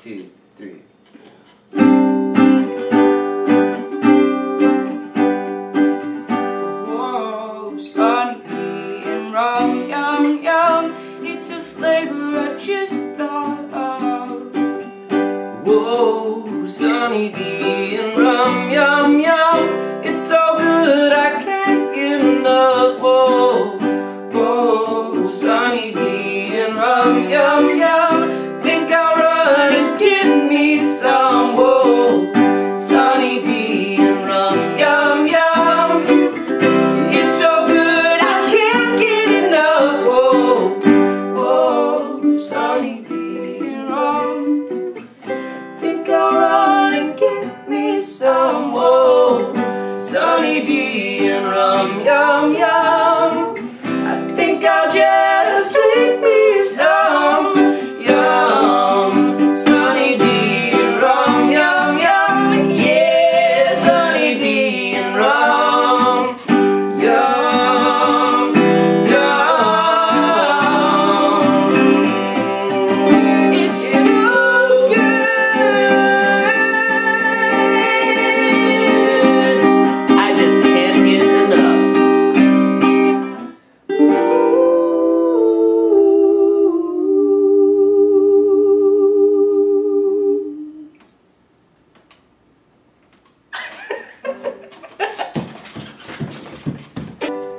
two, three. Whoa, and rum, yum, yum. It's a flavor I just thought of. Whoa, and rum, yum, yum. It's so good I can't get enough. Whoa, whoa, Think I'll run and get me some. Sunny D and rum, yum,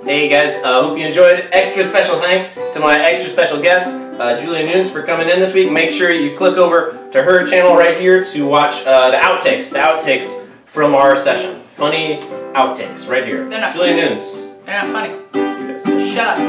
Hey guys, uh, hope you enjoyed. Extra special thanks to my extra special guest, uh, Julia Nunes, for coming in this week. Make sure you click over to her channel right here to watch uh, the outtakes, the outtakes from our session. Funny outtakes right here. They're not Julia Nunes. They're not funny. See you guys. Shut up.